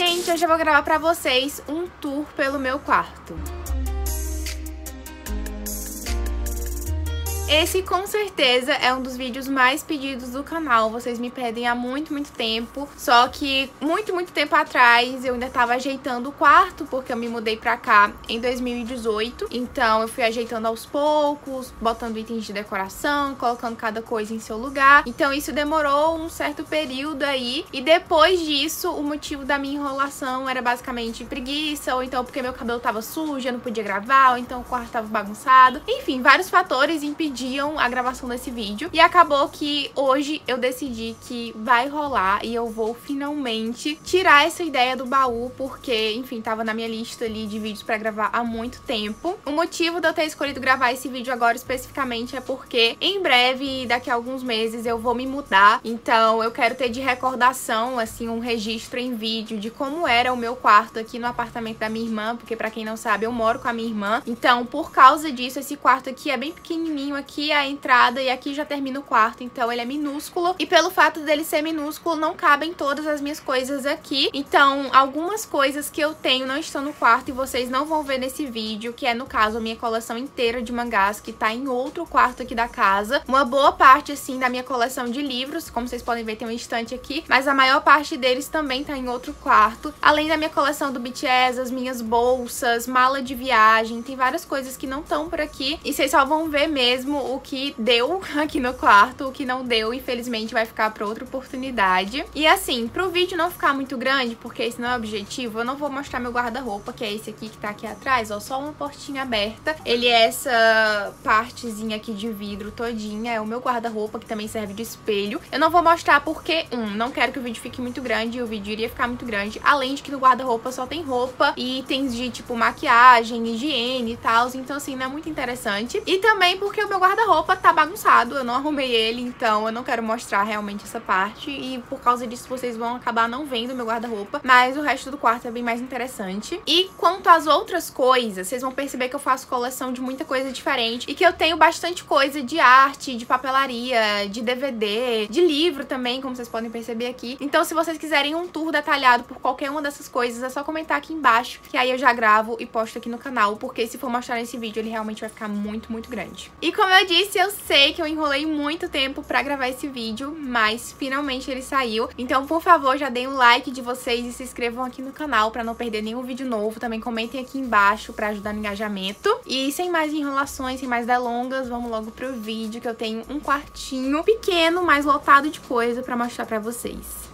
gente, hoje eu vou gravar pra vocês um tour pelo meu quarto. Esse com certeza é um dos vídeos mais pedidos do canal, vocês me pedem há muito, muito tempo. Só que muito, muito tempo atrás eu ainda tava ajeitando o quarto, porque eu me mudei pra cá em 2018. Então eu fui ajeitando aos poucos, botando itens de decoração, colocando cada coisa em seu lugar. Então isso demorou um certo período aí. E depois disso, o motivo da minha enrolação era basicamente preguiça, ou então porque meu cabelo tava sujo, eu não podia gravar, ou então o quarto tava bagunçado. Enfim, vários fatores impediram impediam a gravação desse vídeo. E acabou que hoje eu decidi que vai rolar e eu vou finalmente tirar essa ideia do baú, porque, enfim, tava na minha lista ali de vídeos pra gravar há muito tempo. O motivo de eu ter escolhido gravar esse vídeo agora especificamente é porque em breve, daqui a alguns meses, eu vou me mudar. Então eu quero ter de recordação, assim, um registro em vídeo de como era o meu quarto aqui no apartamento da minha irmã, porque pra quem não sabe, eu moro com a minha irmã. Então, por causa disso, esse quarto aqui é bem pequenininho aqui aqui é a entrada e aqui já termina o quarto, então ele é minúsculo. E pelo fato dele ser minúsculo, não cabem todas as minhas coisas aqui. Então, algumas coisas que eu tenho não estão no quarto e vocês não vão ver nesse vídeo, que é, no caso, a minha coleção inteira de mangás, que tá em outro quarto aqui da casa. Uma boa parte, assim, da minha coleção de livros, como vocês podem ver, tem um estante aqui, mas a maior parte deles também tá em outro quarto. Além da minha coleção do BTS, as minhas bolsas, mala de viagem, tem várias coisas que não estão por aqui. E vocês só vão ver mesmo o que deu aqui no quarto, o que não deu, infelizmente, vai ficar para outra oportunidade. E assim, pro vídeo não ficar muito grande, porque esse não é o objetivo, eu não vou mostrar meu guarda-roupa, que é esse aqui que tá aqui atrás, ó, só uma portinha aberta. Ele é essa partezinha aqui de vidro todinha, é o meu guarda-roupa, que também serve de espelho. Eu não vou mostrar porque, um, não quero que o vídeo fique muito grande, o vídeo iria ficar muito grande, além de que no guarda-roupa só tem roupa e itens de, tipo, maquiagem, higiene e tal, então assim, não é muito interessante. E também porque o meu guarda-roupa tá bagunçado, eu não arrumei ele, então eu não quero mostrar realmente essa parte. E por causa disso vocês vão acabar não vendo meu guarda-roupa, mas o resto do quarto é bem mais interessante. E quanto às outras coisas, vocês vão perceber que eu faço coleção de muita coisa diferente e que eu tenho bastante coisa de arte, de papelaria, de DVD, de livro também, como vocês podem perceber aqui. Então se vocês quiserem um tour detalhado por qualquer uma dessas coisas, é só comentar aqui embaixo, que aí eu já gravo e posto aqui no canal, porque se for mostrar nesse vídeo, ele realmente vai ficar muito, muito grande. E como como eu disse, eu sei que eu enrolei muito tempo pra gravar esse vídeo, mas finalmente ele saiu. Então, por favor, já deem um like de vocês e se inscrevam aqui no canal pra não perder nenhum vídeo novo. Também comentem aqui embaixo pra ajudar no engajamento. E sem mais enrolações, sem mais delongas, vamos logo pro vídeo que eu tenho um quartinho pequeno, mas lotado de coisa pra mostrar pra vocês.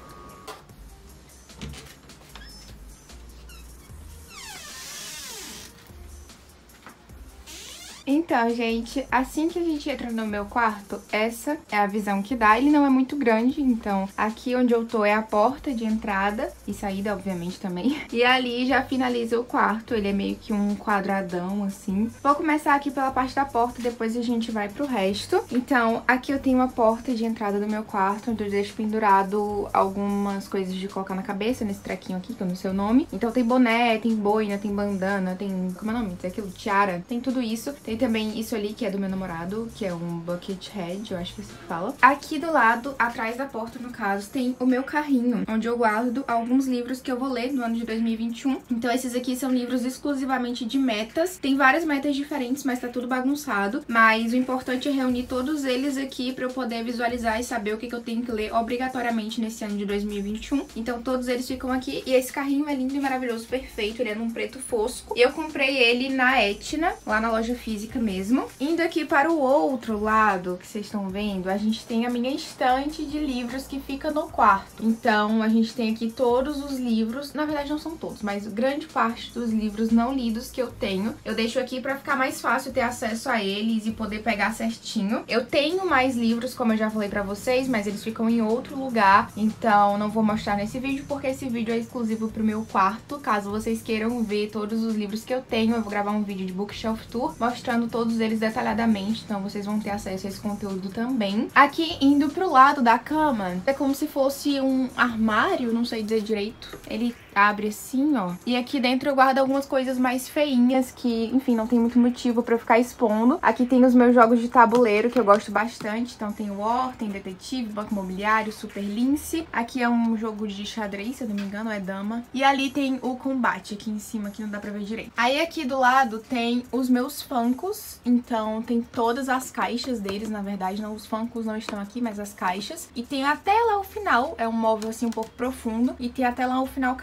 Então, gente, assim que a gente entra no meu quarto, essa é a visão que dá. Ele não é muito grande, então aqui onde eu tô é a porta de entrada e saída, obviamente, também. E ali já finaliza o quarto, ele é meio que um quadradão, assim. Vou começar aqui pela parte da porta, depois a gente vai pro resto. Então, aqui eu tenho a porta de entrada do meu quarto, onde eu deixo pendurado algumas coisas de colocar na cabeça, nesse trequinho aqui, que eu não sei o nome. Então tem boné, tem boina, tem bandana, tem... como é o nome? Tem aquilo? Tiara. Tem tudo isso. Tem tem também isso ali, que é do meu namorado, que é um bucket head, eu acho que é assim que fala. Aqui do lado, atrás da porta, no caso, tem o meu carrinho, onde eu guardo alguns livros que eu vou ler no ano de 2021. Então esses aqui são livros exclusivamente de metas. Tem várias metas diferentes, mas tá tudo bagunçado. Mas o importante é reunir todos eles aqui pra eu poder visualizar e saber o que, que eu tenho que ler obrigatoriamente nesse ano de 2021. Então todos eles ficam aqui. E esse carrinho é lindo e maravilhoso, perfeito. Ele é num preto fosco. Eu comprei ele na Etna, lá na loja física física mesmo. Indo aqui para o outro lado, que vocês estão vendo, a gente tem a minha estante de livros que fica no quarto. Então, a gente tem aqui todos os livros, na verdade não são todos, mas grande parte dos livros não lidos que eu tenho. Eu deixo aqui para ficar mais fácil ter acesso a eles e poder pegar certinho. Eu tenho mais livros, como eu já falei para vocês, mas eles ficam em outro lugar, então não vou mostrar nesse vídeo, porque esse vídeo é exclusivo pro meu quarto. Caso vocês queiram ver todos os livros que eu tenho, eu vou gravar um vídeo de bookshelf tour mostrando todos eles detalhadamente, então vocês vão ter acesso a esse conteúdo também. Aqui, indo pro lado da cama, é como se fosse um armário, não sei dizer direito. Ele abre assim, ó. E aqui dentro eu guardo algumas coisas mais feinhas que, enfim, não tem muito motivo pra eu ficar expondo. Aqui tem os meus jogos de tabuleiro que eu gosto bastante. Então tem War, tem Detetive, Banco Imobiliário, Super Lince. Aqui é um jogo de xadrez, se eu não me engano, é dama. E ali tem o combate aqui em cima, que não dá pra ver direito. Aí aqui do lado tem os meus Funkos. Então tem todas as caixas deles, na verdade. Não, os Funkos não estão aqui, mas as caixas. E tem até lá o final, é um móvel assim um pouco profundo. E tem até lá o final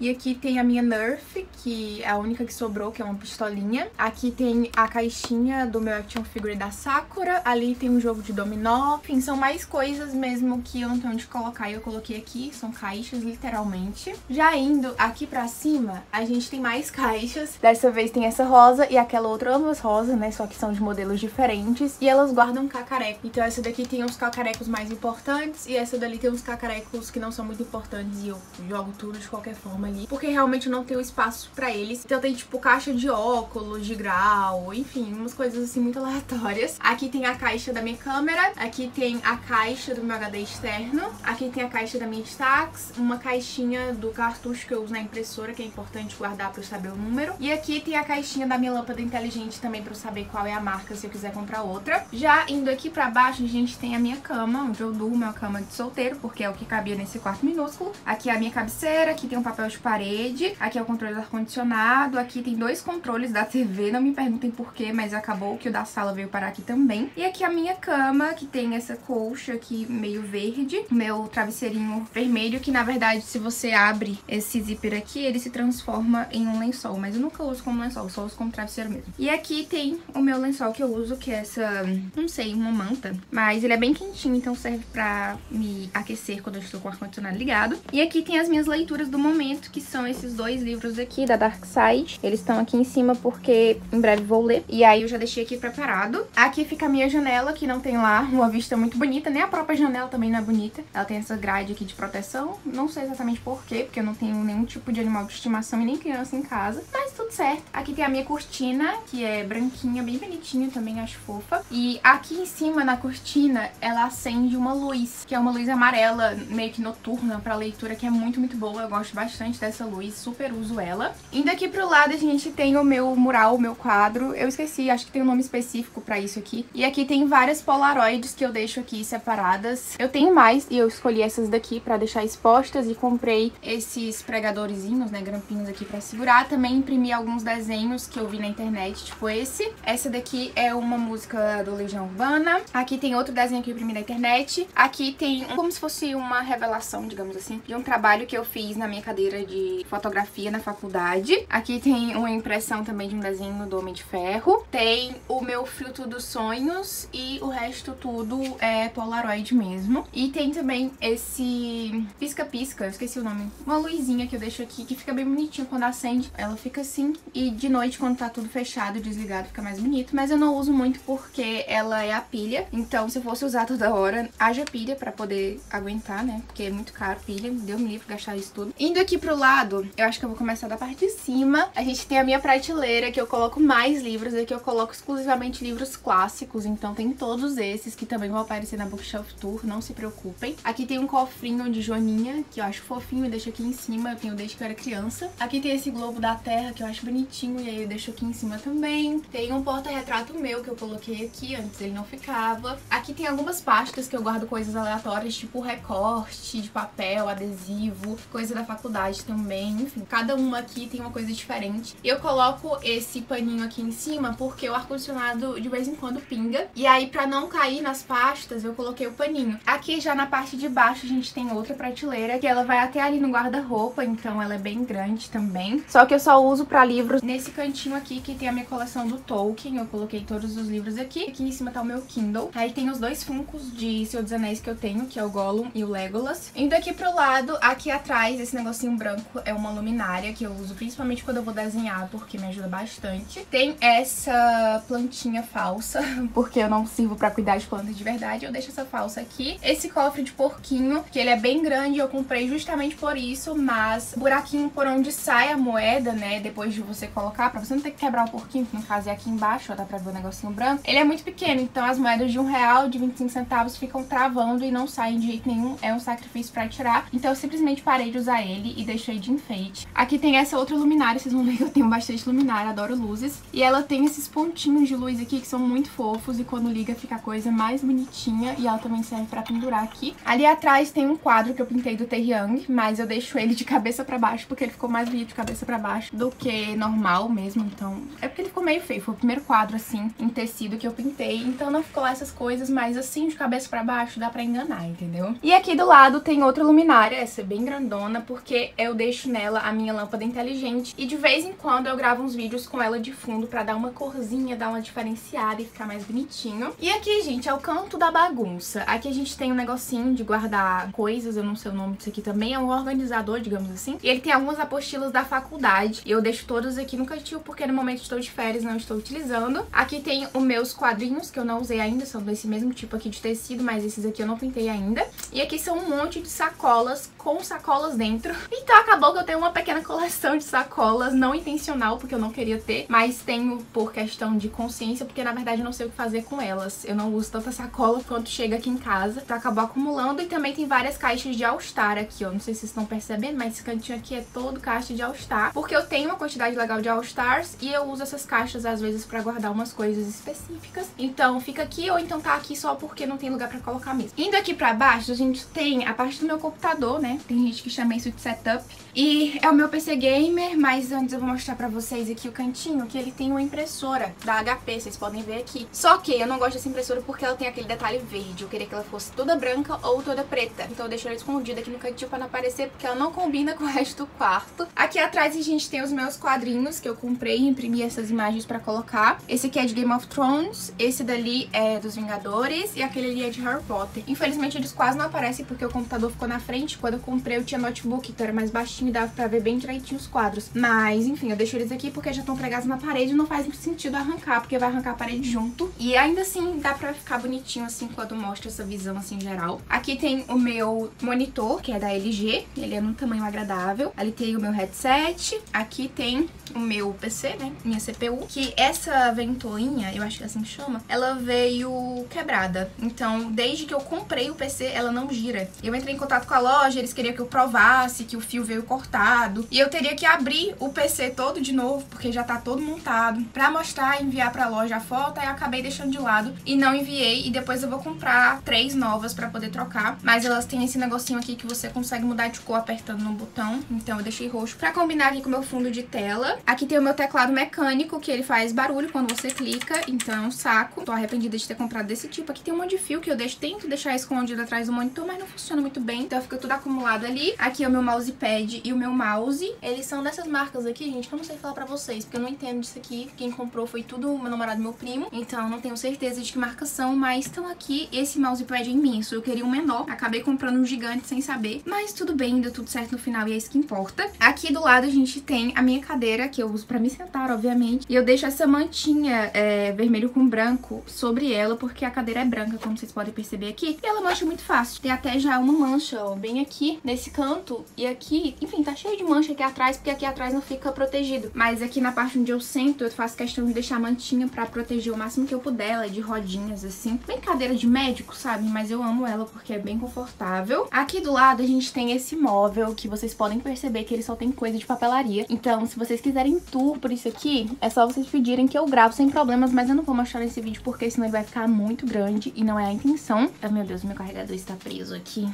E aqui tem a minha Nerf, que é a única que sobrou, que é uma pistolinha. Aqui tem a caixinha do meu action figure da Sakura. Ali tem um jogo de dominó. Enfim, são mais coisas mesmo que eu não tenho onde colocar. E eu coloquei aqui, são caixas, literalmente. Já indo aqui pra cima, a gente tem mais caixas. Dessa vez tem essa rosa e aquela outra, ambas rosas, né? Só que são de modelos diferentes. E elas guardam cacareco. Então essa daqui tem uns cacarecos mais importantes e essa dali tem uns cacarecos que não são muito importantes e eu jogo tudo de qualquer forma ali. Porque realmente não tenho espaço pra eles. Então tem tipo caixa de óculos, de grau, enfim, umas coisas assim muito aleatórias. Aqui tem a caixa da minha câmera, aqui tem a caixa do meu HD externo, aqui tem a caixa da minha Stax, uma caixinha do cartucho que eu uso na impressora, que é importante guardar pra eu saber o número. E aqui tem a caixinha da minha lâmpada inteligente também pra eu saber qual é a marca se eu quiser comprar outra. Já indo aqui pra baixo, a gente tem a minha cama, onde eu durmo, é uma cama de solteiro, porque é o que cabia nesse quarto minúsculo. Aqui é a minha cabeceira, aqui tem um papel de parede, aqui é o controle do ar-condicionado, aqui tem dois controles da TV, não me perguntem porquê, mas acabou que o da sala veio parar aqui também. E aqui a minha cama, que tem essa colcha aqui meio verde, meu travesseirinho vermelho, que na verdade se você abre esse zíper aqui, ele se transforma em um lençol, mas eu nunca uso como lençol, só uso como travesseiro mesmo. E aqui tem o meu lençol que eu uso, que é essa, não sei, uma manta, mas ele é bem quentinho, então serve pra me aquecer quando eu estou com o ar-condicionado ligado. E aqui tem as minhas leituras do momento, que são esses dois livros aqui da Dark Side. Eles estão aqui em cima porque em breve vou ler. E aí eu já deixei aqui preparado. Aqui fica a minha janela, que não tem lá uma vista muito bonita, nem a própria janela também não é bonita. Ela tem essa grade aqui de proteção, não sei exatamente porquê, porque eu não tenho nenhum tipo de animal de estimação e nem criança em casa, mas tudo certo. Aqui tem a minha cortina, que é branquinha, bem bonitinha, também acho fofa. E aqui em cima, na cortina, ela acende uma luz, que é uma luz amarela, meio que noturna pra leitura, que é muito, muito boa. Eu gosto bastante dessa luz, super uso ela. Indo aqui pro lado, a gente tem o meu mural, o meu quadro. Eu esqueci, acho que tem um nome específico pra isso aqui. E aqui tem várias polaroids que eu deixo aqui separadas. Eu tenho mais e eu escolhi essas daqui pra deixar expostas e comprei esses pregadorzinhos, né, grampinhos aqui pra segurar. Também imprimi alguns desenhos que eu vi na internet, tipo esse. Essa daqui é uma música do Legião Urbana. Aqui tem outro desenho que eu imprimi na internet. Aqui tem como se fosse uma revelação, digamos assim, de um trabalho que eu fiz na minha cadeira de fotografia na faculdade. Aqui tem uma impressão também de um desenho do Homem de Ferro. Tem o meu filtro dos sonhos e o resto tudo é Polaroid mesmo. E tem também esse pisca-pisca, esqueci o nome. Uma luzinha que eu deixo aqui que fica bem bonitinho quando acende. Ela fica assim e de noite quando tá tudo fechado e desligado fica mais bonito. Mas eu não uso muito porque ela é a pilha. Então se eu fosse usar toda hora, haja pilha pra poder aguentar, né? Porque é muito caro pilha. Deu me livre gastar isso tudo. Indo aqui pro lado, eu acho que eu vou começar da parte de cima. A gente tem a minha prateleira que eu coloco mais livros. Aqui eu coloco exclusivamente livros clássicos. Então tem todos esses que também vão aparecer na Bookshelf Tour. Não se preocupem. Aqui tem um cofrinho de Joaninha, que eu acho fofinho e deixo aqui em cima. Eu tenho desde que eu era criança. Aqui tem esse globo da Terra, que eu acho bonitinho. E aí eu deixo aqui em cima também. Tem um porta-retrato meu que eu coloquei aqui. Antes ele não ficava. Aqui tem algumas pastas que eu guardo coisas aleatórias, tipo recorte de papel, adesivo, coisa da faculdade também. Enfim, cada uma aqui tem uma coisa diferente. Eu coloco esse paninho aqui em cima porque o ar-condicionado de vez em quando pinga. E aí, pra não cair nas pastas, eu coloquei o paninho. Aqui já na parte de baixo a gente tem outra prateleira que ela vai até ali no guarda-roupa, então ela é bem grande também. Só que eu só uso pra livros nesse cantinho aqui que tem a minha coleção do Tolkien. Eu coloquei todos os livros aqui. Aqui em cima tá o meu Kindle. Aí tem os dois funcos de Senhor dos Anéis que eu tenho, que é o Gollum e o Legolas. Indo aqui pro lado, aqui atrás, esse negocinho branco é uma luminária que eu uso principalmente quando eu vou desenhar, porque me ajuda bastante. Tem essa plantinha falsa, porque eu não sirvo pra cuidar de plantas de verdade. Eu deixo essa falsa aqui. Esse cofre de porquinho, que ele é bem grande, eu comprei justamente por isso, mas buraquinho por onde sai a moeda, né, depois de você colocar, pra você não ter que quebrar o porquinho, que no caso é aqui embaixo, ó, dá pra ver o negocinho branco. Ele é muito pequeno, então as moedas de um real, de 25 centavos ficam travando e não saem de jeito nenhum. É um sacrifício pra tirar. Então eu simplesmente parei de usar ele ele e deixei de enfeite. Aqui tem essa outra luminária, vocês vão ver que eu tenho bastante luminária, adoro luzes. E ela tem esses pontinhos de luz aqui que são muito fofos e quando liga fica a coisa mais bonitinha. E ela também serve pra pendurar aqui. Ali atrás tem um quadro que eu pintei do Young, mas eu deixo ele de cabeça pra baixo porque ele ficou mais bonito de cabeça pra baixo do que normal mesmo. Então, é porque ele ficou meio feio. Foi o primeiro quadro, assim, em tecido que eu pintei. Então não ficou essas coisas, mas assim, de cabeça pra baixo, dá pra enganar, entendeu? E aqui do lado tem outra luminária, essa é bem grandona, porque eu deixo nela a minha lâmpada inteligente. E de vez em quando eu gravo uns vídeos com ela de fundo pra dar uma corzinha, dar uma diferenciada e ficar mais bonitinho. E aqui, gente, é o canto da bagunça. Aqui a gente tem um negocinho de guardar coisas, eu não sei o nome disso aqui também, é um organizador, digamos assim. E ele tem algumas apostilas da faculdade. E eu deixo todas aqui no cantinho porque no momento estou de férias, não estou utilizando. Aqui tem os meus quadrinhos que eu não usei ainda, são desse mesmo tipo aqui de tecido, mas esses aqui eu não pintei ainda. E aqui são um monte de sacolas com sacolas dentro. Então acabou que eu tenho uma pequena coleção de sacolas, não intencional, porque eu não queria ter, mas tenho por questão de consciência, porque na verdade eu não sei o que fazer com elas. Eu não uso tanta sacola quanto chega aqui em casa. Então acabou acumulando e também tem várias caixas de All-Star aqui, ó. Não sei se vocês estão percebendo, mas esse cantinho aqui é todo caixa de All-Star, porque eu tenho uma quantidade legal de All-Stars e eu uso essas caixas às vezes pra guardar umas coisas específicas. Então fica aqui ou então tá aqui só porque não tem lugar pra colocar mesmo. Indo aqui pra baixo, a gente tem a parte do meu computador, né? Tem gente que chama isso setup. E é o meu PC Gamer, mas antes eu vou mostrar pra vocês aqui o cantinho, que ele tem uma impressora da HP, vocês podem ver aqui. Só que eu não gosto dessa impressora porque ela tem aquele detalhe verde. Eu queria que ela fosse toda branca ou toda preta. Então eu deixo ela escondida aqui no cantinho pra não aparecer, porque ela não combina com o resto do quarto. Aqui atrás a gente tem os meus quadrinhos que eu comprei e imprimi essas imagens pra colocar. Esse aqui é de Game of Thrones, esse dali é dos Vingadores e aquele ali é de Harry Potter. Infelizmente eles quase não aparecem porque o computador ficou na frente. Quando eu comprei eu tinha notebook, então era mais baixinho e dava pra ver bem direitinho os quadros. Mas, enfim, eu deixo eles aqui porque já estão pregados na parede e não faz muito sentido arrancar, porque vai arrancar a parede junto. E ainda assim dá pra ficar bonitinho assim quando mostra essa visão assim geral. Aqui tem o meu monitor, que é da LG, ele é num tamanho agradável. Ali tem o meu headset, aqui tem o meu PC, né, minha CPU, que essa ventoinha, eu acho que é assim que chama, ela veio quebrada. Então, desde que eu comprei o PC, ela não gira. Eu entrei em contato com a loja, eles queriam que eu provasse que o fio veio cortado. E eu teria que abrir o PC todo de novo, porque já tá todo montado, pra mostrar e enviar pra loja a foto. Aí eu acabei deixando de lado e não enviei. E depois eu vou comprar três novas pra poder trocar. Mas elas têm esse negocinho aqui que você consegue mudar de cor apertando no botão. Então eu deixei roxo pra combinar aqui com o meu fundo de tela. Aqui tem o meu teclado mecânico, que ele faz barulho quando você clica. Então é um saco. Tô arrependida de ter comprado desse tipo. Aqui tem um monte de fio que eu deixo, tento deixar escondido atrás do monitor, mas não funciona muito bem. Então fica tudo acumulado ali. Aqui é o meu mousepad e o meu mouse. Eles são dessas marcas aqui, gente, que eu não sei falar pra vocês, porque eu não entendo disso aqui. Quem comprou foi tudo meu namorado e meu primo. Então não tenho certeza de que marcas são, mas estão aqui. Esse mousepad é imenso. Eu queria um menor. Acabei comprando um gigante sem saber. Mas tudo bem, deu tudo certo no final e é isso que importa. Aqui do lado a gente tem a minha cadeira, que eu uso pra me sentar, obviamente. E eu deixo essa mantinha é, vermelho com branco sobre ela, porque a cadeira é branca, como vocês podem perceber aqui. E ela mancha muito fácil. Tem até já uma mancha, ó, bem aqui, nesse canto. E aqui, enfim, tá cheio de mancha aqui atrás, porque aqui atrás não fica protegido. Mas aqui na parte onde eu sento, eu faço questão de deixar mantinha pra proteger o máximo que eu puder. Ela é de rodinhas, assim. Bem cadeira de médico, sabe? Mas eu amo ela porque é bem confortável. Aqui do lado a gente tem esse móvel, que vocês podem perceber que ele só tem coisa de papelaria. Então, se vocês quiserem tour por isso aqui, é só vocês pedirem que eu gravo sem problemas, mas eu não vou mostrar nesse vídeo porque senão ele vai ficar muito grande e não é a intenção. Ah, meu Deus, meu carregador está preso aqui.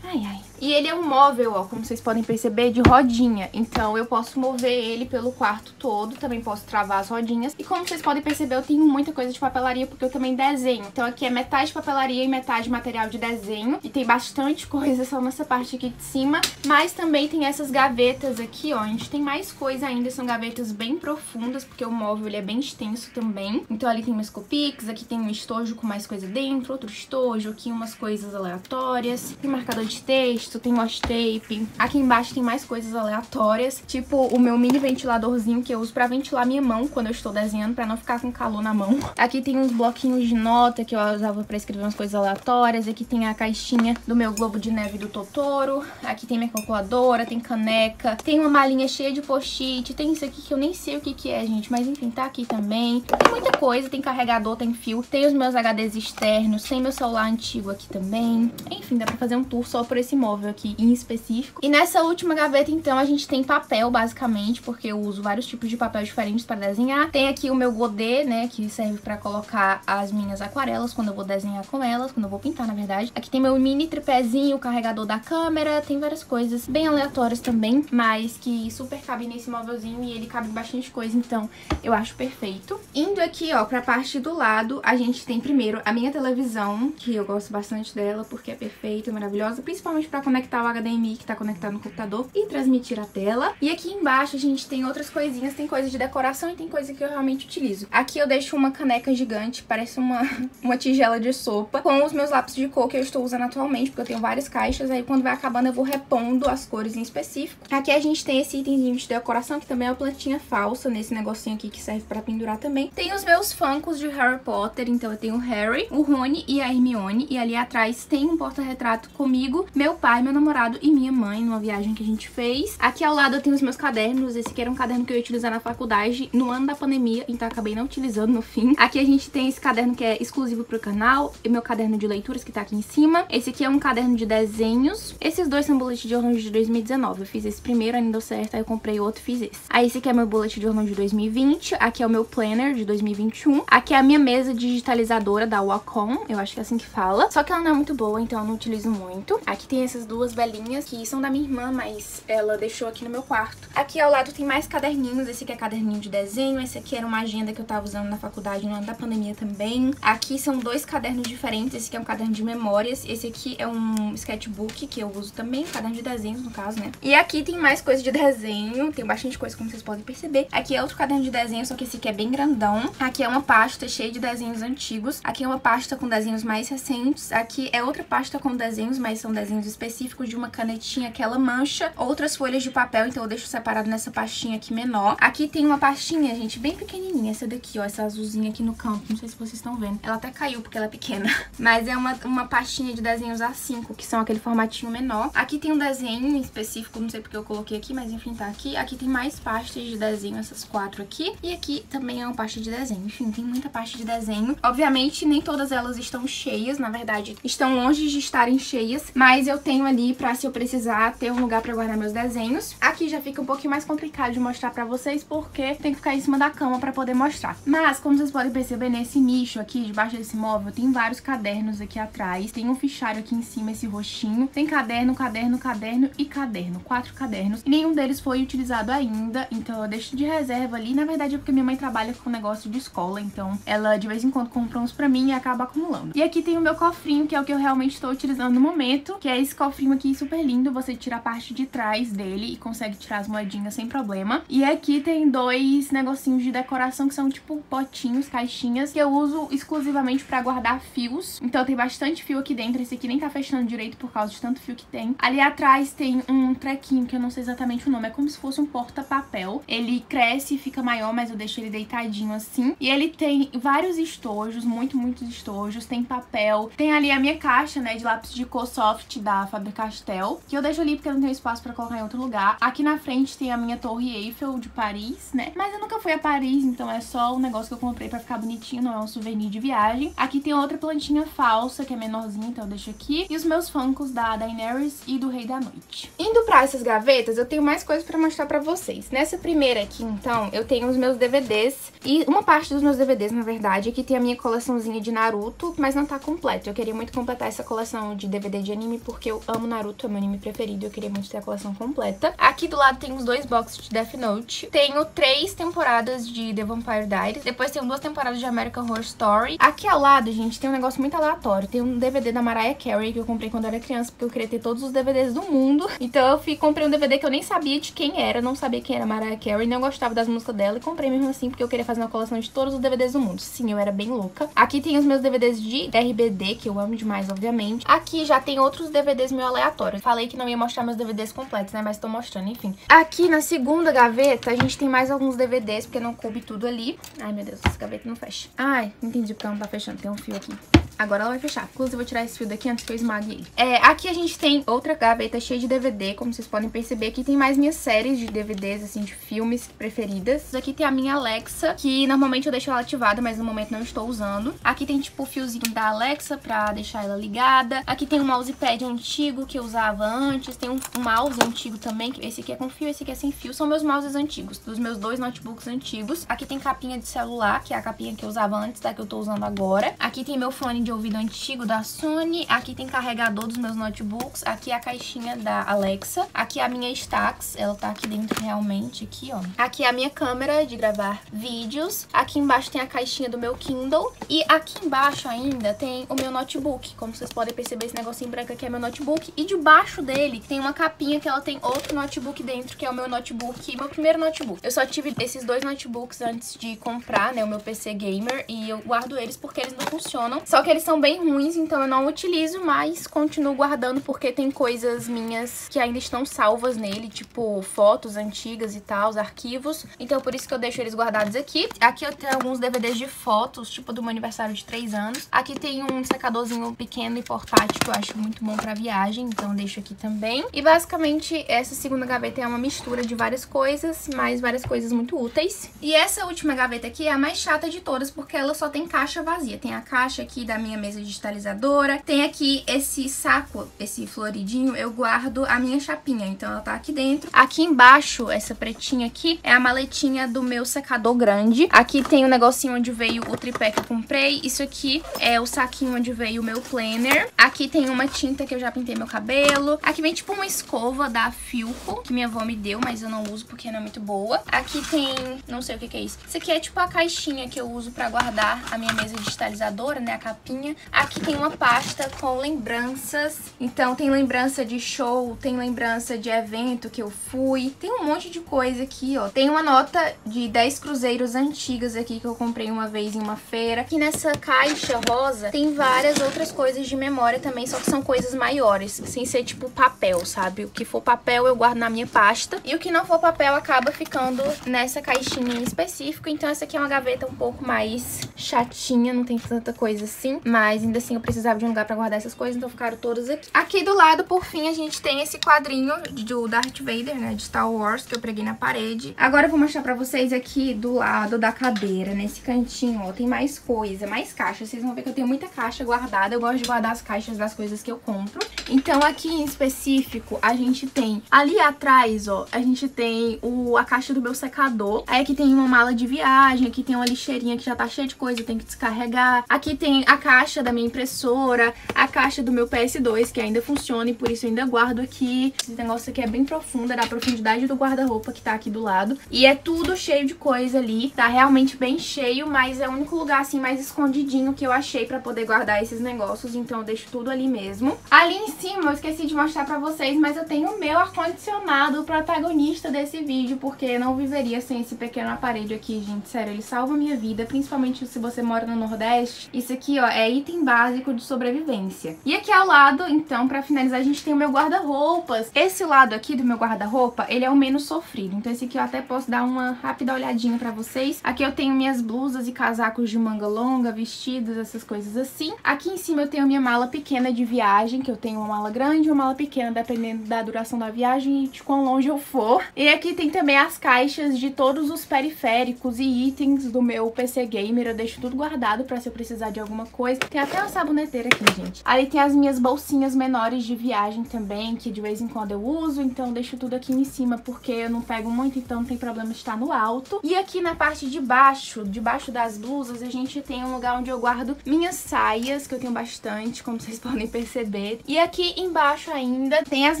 Ai, ai. E ele é um móvel, ó, como vocês podem perceber, de rodinha. Então eu posso mover ele pelo quarto todo, também posso travar as rodinhas. E como vocês podem perceber, eu tenho muita coisa de papelaria porque eu também desenho. Então aqui é metade papelaria e metade material de desenho. E tem bastante coisa só nessa parte aqui de cima. Mas também tem essas gavetas aqui, ó. A gente tem mais coisa ainda, são gavetas bem profundas, porque o móvel ele é bem extenso também. Então ali tem meus Copics, aqui tem um estojo com mais coisa dentro, outro estojo, aqui umas coisas aleatórias. Tem marcador de texto, tem washi tape. Aqui embaixo tem mais coisas aleatórias, tipo o meu mini ventiladorzinho que eu uso pra ventilar minha mão quando eu estou desenhando, pra não ficar com calor na mão. Aqui tem uns bloquinhos de nota que eu usava pra escrever umas coisas aleatórias. Aqui tem a caixinha do meu globo de neve do Totoro. Aqui tem minha calculadora, tem caneca, tem uma malinha cheia de post-it, tem isso aqui que eu nem sei o que que é, gente, mas enfim, tá aqui também. Tem muita coisa, tem carregador, tem fio, tem os meus HDs externos, tem meu celular antigo aqui também. Enfim, dá pra fazer um tour só por esse móvel aqui em específico. E nessa última gaveta, então, a gente tem papel, basicamente, porque eu uso vários tipos de papel diferentes para desenhar. Tem aqui o meu godê, né, que serve para colocar as minhas aquarelas quando eu vou desenhar com elas, quando eu vou pintar, na verdade. Aqui tem meu mini tripézinho, carregador da câmera, tem várias coisas bem aleatórias também, mas que super cabem nesse móvelzinho e ele cabe bastante coisa, então eu acho perfeito. Indo aqui, ó, pra parte do lado, a gente tem primeiro a minha televisão, que eu gosto bastante dela porque é perfeita, maravilhosa, principalmente pra conectar o HDMI que tá conectado no computador e transmitir a tela. E aqui embaixo a gente tem outras coisinhas, tem coisa de decoração e tem coisa que eu realmente utilizo. Aqui eu deixo uma caneca gigante, parece uma, uma tigela de sopa, com os meus lápis de cor que eu estou usando atualmente, porque eu tenho várias caixas, aí quando vai acabando eu vou repondo as cores em específico. Aqui a gente tem esse itemzinho de decoração, que também é uma plantinha falsa, nesse negocinho aqui que serve pra pendurar também. Tem os meus funkos de Harry Potter, então eu tenho o Harry, o Rony e a Hermione, e ali atrás tem um porta-retrato comigo, meu pai, meu namorado e minha mãe, numa viagem que a gente fez. Aqui ao lado eu tenho os meus cadernos, esse aqui era um caderno que eu ia utilizar na faculdade no ano da pandemia, então acabei não utilizando no fim. Aqui a gente tem esse caderno que é exclusivo pro canal, e meu caderno de leituras que tá aqui em cima. Esse aqui é um caderno de desenhos. Esses dois são bullet journal de 2019. Eu fiz esse primeiro, ainda deu certo, aí eu comprei outro e fiz esse. Aí esse aqui é meu bullet journal de 2020. Aqui é o meu planner de 2021. Aqui é a minha mesa digitalizadora da Wacom, eu acho que é assim que fala. Só que ela não é muito boa, então eu não utilizo muito. Aqui tem essas duas velinhas que são da minha irmã, mas ela deixou aqui no meu quarto. Aqui ao lado tem mais caderninhos. Esse aqui é caderninho de desenho. Esse aqui era uma agenda que eu tava usando na faculdade no ano da pandemia também. Aqui são dois cadernos diferentes. Esse aqui é um caderno de memórias. Esse aqui é um sketchbook que eu uso também, caderno de desenhos no caso, né? E aqui tem mais coisa de desenho. Tem bastante coisa, como vocês podem perceber. Aqui é outro caderno de desenho, só que esse aqui é bem grandão. Aqui é uma pasta cheia de desenhos antigos. Aqui é uma pasta com desenhos mais recentes. Aqui é outra pasta com desenhos, mas são desenhos específicos de uma canetinha que ela mancha. Outras folhas de papel, então eu deixo separado nessa pastinha aqui menor. Aqui tem uma pastinha, gente, bem pequenininha. Essa daqui, ó, essa azulzinha aqui no canto. Não sei se vocês estão vendo. Ela até caiu porque ela é pequena. Mas é uma, uma pastinha de desenhos A5, que são aquele formatinho menor. Aqui tem um desenho específico, não sei porque eu coloquei aqui, mas enfim, tá aqui. Aqui tem mais pastas de desenho, essas quatro aqui. E aqui também é uma pasta de desenho. Enfim, tem muita pasta de desenho. Obviamente, nem todas elas estão cheias, na verdade, estão longe de estarem cheias. Mas eu tenho ali pra, se eu precisar, ter um lugar pra guardar meus desenhos. Aqui já fica um pouquinho mais complicado de mostrar pra vocês, porque tem que ficar em cima da cama pra poder mostrar. Mas, como vocês podem perceber, nesse nicho aqui, debaixo desse móvel, tem vários cadernos aqui atrás. Tem um fichário aqui em cima, esse roxinho. Tem caderno, caderno, caderno e caderno. Quatro cadernos. E nenhum deles foi utilizado ainda, então eu deixo de reserva ali. Na verdade é porque minha mãe trabalha com negócio de escola, então ela de vez em quando compra uns pra mim e acaba acumulando. E aqui tem o meu cofrinho, que é o que eu realmente estou utilizando no momento, que é esse cofrinho aqui super lindo. Você tira a parte de trás dele e consegue tirar as moedinhas sem problema. E aqui tem dois negocinhos de decoração que são tipo potinhos, caixinhas, que eu uso exclusivamente pra guardar fios. Então tem bastante fio aqui dentro. Esse aqui nem tá fechando direito por causa de tanto fio que tem. Ali atrás tem um trequinho, que eu não sei exatamente o nome. É como se fosse um porta-papel. Ele cresce e fica maior, mas eu deixo ele deitadinho assim. E ele tem vários estojos, muito, muitos estojos. Tem papel. Tem ali a minha caixa, né, de lápis de cor soft da Faber-Castell. Que eu deixo ali porque eu não tenho espaço pra colocar em outro lugar. Aqui na frente tem a minha torre Eiffel de Paris, né? Mas eu nunca fui a Paris, então é só um negócio que eu comprei pra ficar bonitinho, não é um souvenir de viagem. Aqui tem outra plantinha falsa, que é menorzinha, então eu deixo aqui. E os meus funkos da Daenerys e do Rei da Noite. Indo pra essas gavetas, eu tenho mais coisas pra mostrar pra vocês. Nessa primeira aqui, então, eu tenho os meus DVDs. E uma parte dos meus DVDs, na verdade, aqui tem a minha coleçãozinha de Naruto, mas não tá completa. Eu queria muito completar essa coleção de DVD de anime, porque eu amo Naruto, é meu anime preferido. Eu queria muito ter a coleção completa. Aqui do lado tem os dois boxes de Death Note. Tenho três temporadas de The Vampire Diaries. Depois tenho duas temporadas de American Horror Story. Aqui ao lado, gente, tem um negócio muito aleatório. Tem um DVD da Mariah Carey que eu comprei quando eu era criança, porque eu queria ter todos os DVDs do mundo. Então eu fui, comprei um DVD que eu nem sabia de quem era, não sabia quem era Mariah Carey, não gostava das músicas dela e comprei mesmo assim, porque eu queria fazer uma coleção de todos os DVDs do mundo. Sim, eu era bem louca. Aqui tem os meus DVDs de RBD, que eu amo demais, obviamente. Aqui já tem outros DVDs meio aleatórios. Falei que não ia mostrar meus DVDs completos, né? Mas tô mostrando, enfim. Aqui na segunda gaveta, a gente tem mais alguns DVDs, porque não coube tudo ali. Ai, meu Deus, essa gaveta não fecha. Ai, entendi porque ela não tá fechando. Tem um fio aqui. Agora ela vai fechar. Inclusive, eu vou tirar esse fio daqui antes que eu esmague ele. É, aqui a gente tem outra gaveta cheia de DVD, como vocês podem perceber. Aqui tem mais minhas séries de DVDs, assim, de filmes preferidas. Aqui tem a minha Alexa, que normalmente eu deixo ela ativada, mas no momento não estou usando. Aqui tem, tipo, o fiozinho da Alexa pra deixar ela ligada. Aqui tem um mousepad antigo que eu usava antes. Tem um, mouse antigo também, esse aqui é com fio, esse aqui é sem fio. São meus mouses antigos, dos meus dois notebooks antigos. Aqui tem capinha de celular, que é a capinha que eu usava antes da que eu tô usando agora. Aqui tem meu fone de ouvido antigo da Sony. Aqui tem carregador dos meus notebooks. Aqui é a caixinha da Alexa. Aqui é a minha Stax, ela tá aqui dentro realmente, aqui ó. Aqui é a minha câmera de gravar vídeos. Aqui embaixo tem a caixinha do meu Kindle. E aqui embaixo ainda tem o meu notebook. Como vocês podem perceber, esse negocinho branco aqui é meu notebook. E debaixo dele tem uma capinha que ela tem outro notebook dentro, que é o meu notebook, meu primeiro notebook. Eu só tive esses dois notebooks antes de comprar, né, o meu PC gamer. E eu guardo eles porque eles não funcionam. Só que eles são bem ruins, então eu não utilizo, mas continuo guardando porque tem coisas minhas que ainda estão salvas nele, tipo fotos antigas e tal, arquivos. Então por isso que eu deixo eles guardados aqui. Aqui eu tenho alguns DVDs de fotos, tipo do meu aniversário de 3 anos. Aqui tem um secadorzinho pequeno e portátil que eu acho muito bom pra viagem, então deixo aqui também. E basicamente essa segunda gaveta é uma mistura de várias coisas, mais várias coisas muito úteis. E essa última gaveta aqui é a mais chata de todas, porque ela só tem caixa vazia. Tem a caixa aqui da minha mesa digitalizadora, tem aqui esse saco, esse floridinho, eu guardo a minha chapinha, então ela tá aqui dentro. Aqui embaixo, essa pretinha aqui, é a maletinha do meu secador grande. Aqui tem o um negocinho onde veio o tripé que eu comprei. Isso aqui é o saquinho onde veio o meu planner. Aqui tem uma tinta que eu já pintei meu cabelo. Aqui vem tipo uma escova da Filco, que minha avó me deu, mas eu não uso porque não é muito boa. Aqui tem, não sei o que, que é isso. Isso aqui é tipo a caixinha que eu uso pra guardar a minha mesa digitalizadora, né, a capinha. Aqui tem uma pasta com lembranças. Então tem lembrança de show, tem lembrança de evento que eu fui. Tem um monte de coisa aqui, ó. Tem uma nota de 10 cruzeiros antigas aqui que eu comprei uma vez em uma feira. Aqui nessa caixa rosa tem várias outras coisas de memória também, só que são coisas maiores, sem ser tipo papel, sabe? O que for papel eu guardo na minha pasta e o que não for papel acaba ficando nessa caixinha em específico. Então essa aqui é uma gaveta um pouco mais chatinha, não tem tanta coisa assim, mas ainda assim eu precisava de um lugar pra guardar essas coisas, então ficaram todas aqui. Aqui do lado, por fim, a gente tem esse quadrinho do Darth Vader, né, de Star Wars, que eu preguei na parede. Agora eu vou mostrar pra vocês aqui do lado da cadeira, nesse cantinho, ó, tem mais coisa, mais caixa. Vocês vão ver que eu tenho muita caixa guardada, eu gosto de guardar as caixas das coisas que eu compro. Então aqui em específico, a gente tem, ali atrás, ó, a gente tem o, a caixa do meu secador. Aí aqui tem uma mala de viagem, aqui tem uma lixeirinha que já tá cheia de coisa, tenho que descarregar. Aqui tem a caixa da minha impressora, a caixa do meu PS2, que ainda funciona e por isso eu ainda guardo aqui. Esse negócio aqui é bem profundo, é da profundidade do guarda-roupa que tá aqui do lado. E é tudo cheio de coisa ali, tá realmente bem cheio, mas é o único lugar assim mais escondidinho que eu achei pra poder guardar esses negócios, então eu deixo tudo ali mesmo. Ali em cima eu esqueci de mostrar pra vocês, mas eu tenho o meu ar-condicionado, o protagonista desse vídeo, porque eu não viveria sem esse pequeno aparelho aqui, gente. Sério, ele salva a minha vida, principalmente se você mora no Nordeste. Isso aqui, ó, é item básico de sobrevivência. E aqui ao lado, então, pra finalizar, a gente tem o meu guarda-roupas. Esse lado aqui do meu guarda-roupa, ele é o menos sofrido. Então esse aqui eu até posso dar uma rápida olhadinha pra vocês. Aqui eu tenho minhas blusas e casacos de manga longa, vestidos, essas coisas assim. Aqui em cima eu tenho minha mala pequena de viagem, que eu tenho uma mala grande e uma mala pequena, dependendo da duração da viagem e de quão longe eu for. E aqui tem também as caixas de todos os periféricos e itens do meu PC Gamer. Eu deixo tudo guardado pra se eu precisar de alguma coisa. Tem até uma saboneteira aqui, gente. Ali tem as minhas bolsinhas menores de viagem também, que de vez em quando eu uso. Então deixo tudo aqui em cima, porque eu não pego muito, então não tem problema de estar no alto. E aqui na parte de baixo, debaixo das blusas, a gente tem um lugar onde eu guardo minhas saias, que eu tenho bastante, como vocês podem perceber. E aqui embaixo ainda tem as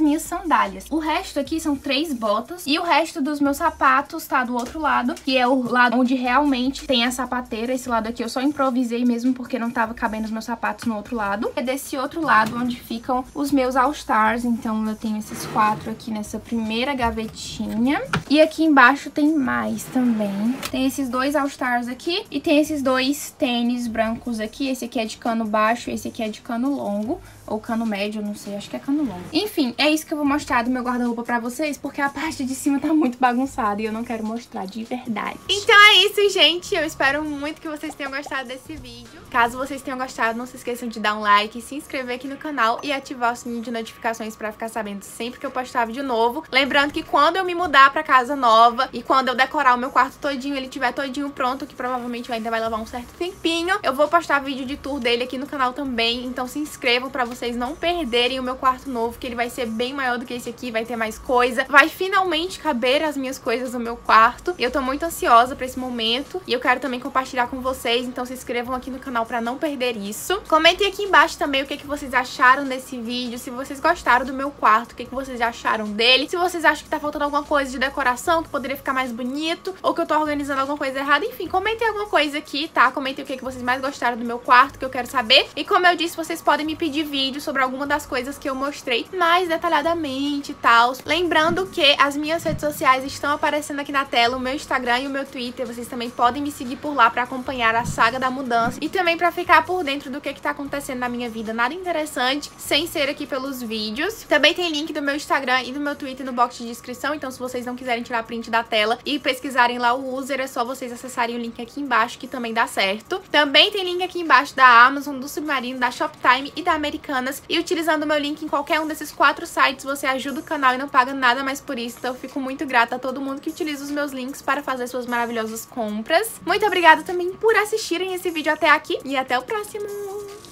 minhas sandálias. O resto aqui são três botas e o resto dos meus sapatos tá do outro lado, que é o lado onde realmente tem a sapateira. Esse lado aqui eu só improvisei mesmo porque não tava cabendo os meus sapatos no outro lado. É desse outro lado onde ficam os meus All Stars, então eu tenho esses quatro aqui nessa primeira gavetinha. E aqui embaixo tem mais também. Tem esses dois All Stars aqui e tem esses dois tênis brancos aqui. Esse aqui é de cano baixo, esse aqui é de cano longo. Ou cano médio, não sei, acho que é cano longo. Enfim, é isso que eu vou mostrar do meu guarda-roupa pra vocês, porque a parte de cima tá muito bagunçada e eu não quero mostrar de verdade. Então é isso, gente. Eu espero muito que vocês tenham gostado desse vídeo. Caso vocês tenham gostado, não se esqueçam de dar um like, se inscrever aqui no canal e ativar o sininho de notificações pra ficar sabendo sempre que eu postar vídeo novo. Lembrando que quando eu me mudar pra casa nova e quando eu decorar o meu quarto todinho, ele tiver todinho pronto, que provavelmente ainda vai levar um certo tempinho, eu vou postar vídeo de tour dele aqui no canal também. Então se inscrevam pra vocês não perderem o meu quarto novo, que ele vai ser bem maior do que esse aqui, vai ter mais coisa. Vai finalmente caber as minhas coisas no meu quarto. E eu tô muito ansiosa pra esse momento. E eu quero também compartilhar com vocês, então se inscrevam aqui no canal pra não perder isso. Comentem aqui embaixo também o que, que vocês acharam desse vídeo, se vocês gostaram do meu quarto, o que, que vocês acharam dele, se vocês acham que tá faltando alguma coisa de decoração, que poderia ficar mais bonito, ou que eu tô organizando alguma coisa errada, enfim, comentem alguma coisa aqui, tá? Comentem o que, que vocês mais gostaram do meu quarto, que eu quero saber. E como eu disse, vocês podem me pedir vídeo sobre alguma das coisas que eu mostrei mais detalhadamente e tal. Lembrando que as minhas redes sociais estão aparecendo aqui na tela, o meu Instagram e o meu Twitter, vocês também podem me seguir por lá pra acompanhar a saga da mudança e também pra ficar por dentro do que que tá acontecendo na minha vida, nada interessante, sem ser aqui pelos vídeos. Também tem link do meu Instagram e do meu Twitter no box de descrição, então se vocês não quiserem tirar print da tela e pesquisarem lá o user, é só vocês acessarem o link aqui embaixo, que também dá certo. Também tem link aqui embaixo da Amazon, do Submarino, da Shoptime e da Americanas. E utilizando o meu link em qualquer um desses quatro sites, você ajuda o canal e não paga nada mais por isso. Então eu fico muito grata a todo mundo que utiliza os meus links para fazer suas maravilhosas compras. Muito obrigada também por assistirem esse vídeo até aqui e até o próximo!